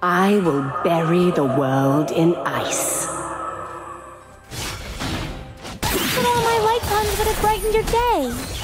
I will bury the world in ice. But all my light puns would have brightened your day.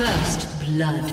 First blood.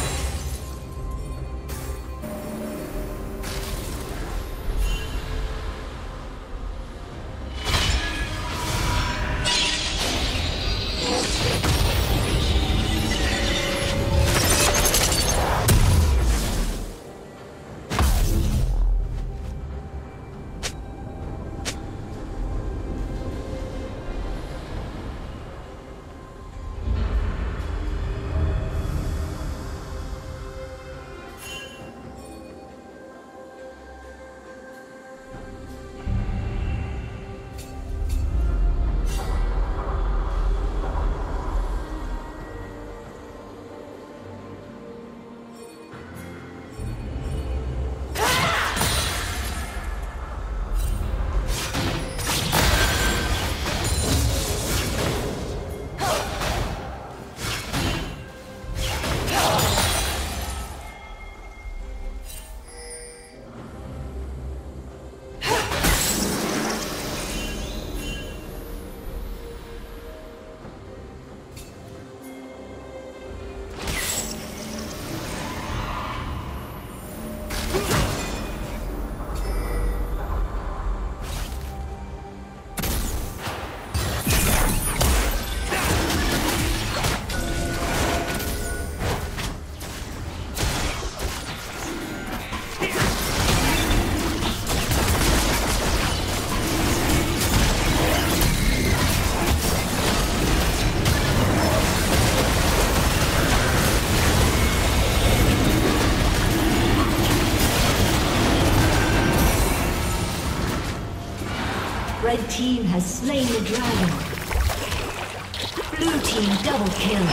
Red team has slain the dragon. Blue team double kill.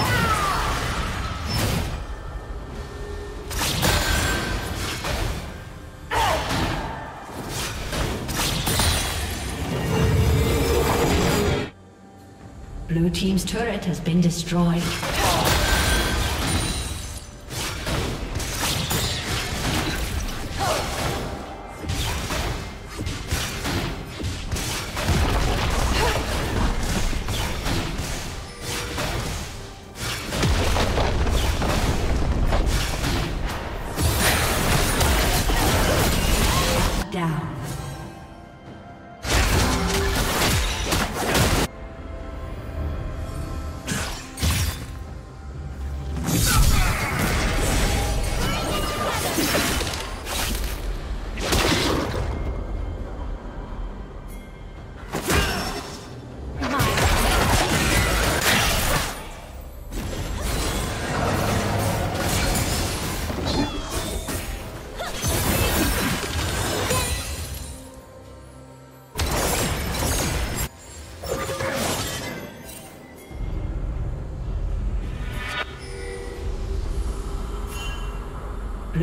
Blue team's turret has been destroyed.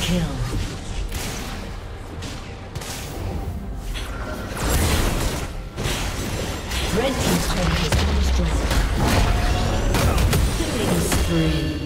Kill. Red Team's turret has destroyed. Killing spree.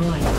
Destroyed.